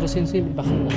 Aprovechense bajando.